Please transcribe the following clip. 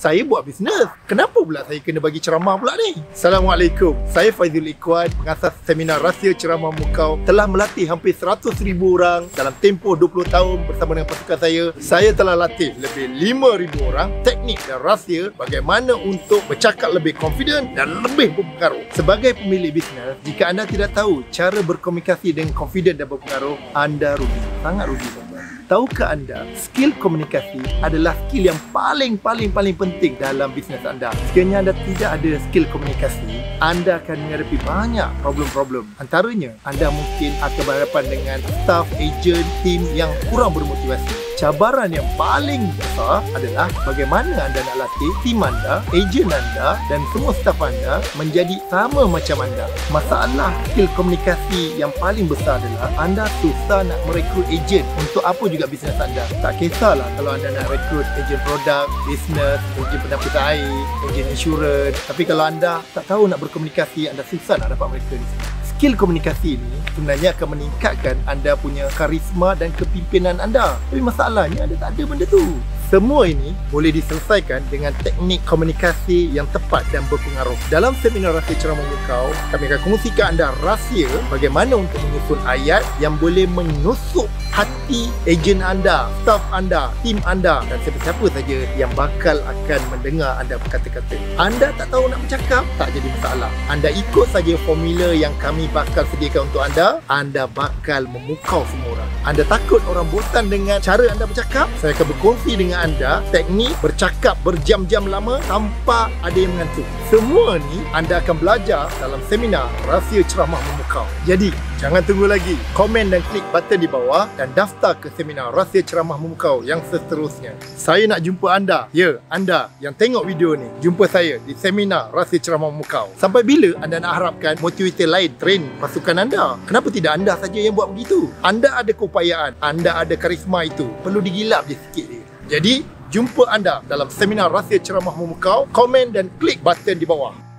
Saya buat bisnes. Kenapa pula saya kena bagi ceramah pula ni? Assalamualaikum. Saya Faizul Ikhwan, pengasas seminar Rahsia Ceramah Mukau telah melatih hampir 100,000 orang dalam tempoh 20 tahun bersama dengan pasukan saya. Saya telah latih lebih 5,000 orang teknik dan rahsia bagaimana untuk bercakap lebih confident dan lebih berpengaruh. Sebagai pemilik bisnes, jika anda tidak tahu cara berkomunikasi dengan confident dan berpengaruh, anda rugi. Sangat rugi. Tahukah anda, skill komunikasi adalah skill yang paling paling paling penting dalam bisnes anda. Sekiranya anda tidak ada skill komunikasi, anda akan menghadapi banyak problem-problem. Antaranya, anda mungkin akan berhadapan dengan staff, agent, tim yang kurang bermotivasi. Cabaran yang paling besar adalah bagaimana anda nak latih tim anda, ejen anda dan semua staf anda menjadi sama macam anda. Masalah skill komunikasi yang paling besar adalah anda susah nak merekrut ejen untuk apa juga bisnes anda. Tak kisahlah kalau anda nak rekrut ejen produk, bisnes, ejen penapis air, ejen insurans. Tapi kalau anda tak tahu nak berkomunikasi, anda susah nak dapat mereka di sini skill komunikasi ini sebenarnya akan meningkatkan anda punya karisma dan kepimpinan anda. Tapi masalahnya anda tak ada benda tu. Semua ini boleh diselesaikan dengan teknik komunikasi yang tepat dan berpengaruh. Dalam seminar Rahsia Ceramah Mukau, kami akan kongsikan anda rahsia bagaimana untuk menyusun ayat yang boleh menusuk hati ejen anda, staff anda, tim anda dan siapa-siapa saja yang bakal akan mendengar anda berkata-kata. Anda tak tahu nak bercakap, tak jadi masalah. Anda ikut saja formula yang kami bakal sediakan untuk anda, anda bakal memukau semua orang. Anda takut orang bosan dengan cara anda bercakap? Saya akan berkongsi dengan anda teknik bercakap berjam-jam lama tanpa ada yang mengantuk. Semua ni anda akan belajar dalam seminar Rahsia Ceramah Memukau. Jadi, jangan tunggu lagi. Komen dan klik button di bawah dan daftar ke seminar Rahsia Ceramah Memukau yang seterusnya. Saya nak jumpa anda. Ya, anda yang tengok video ni. Jumpa saya di seminar Rahsia Ceramah Memukau. Sampai bila anda nak harapkan motivator lain train pasukan anda? Kenapa tidak anda saja yang buat begitu? Anda ada keupayaan, anda ada karisma itu. Perlu digilap je sikit dia. Jadi, jumpa anda dalam seminar Rahsia Ceramah Memukau. Komen dan klik button di bawah.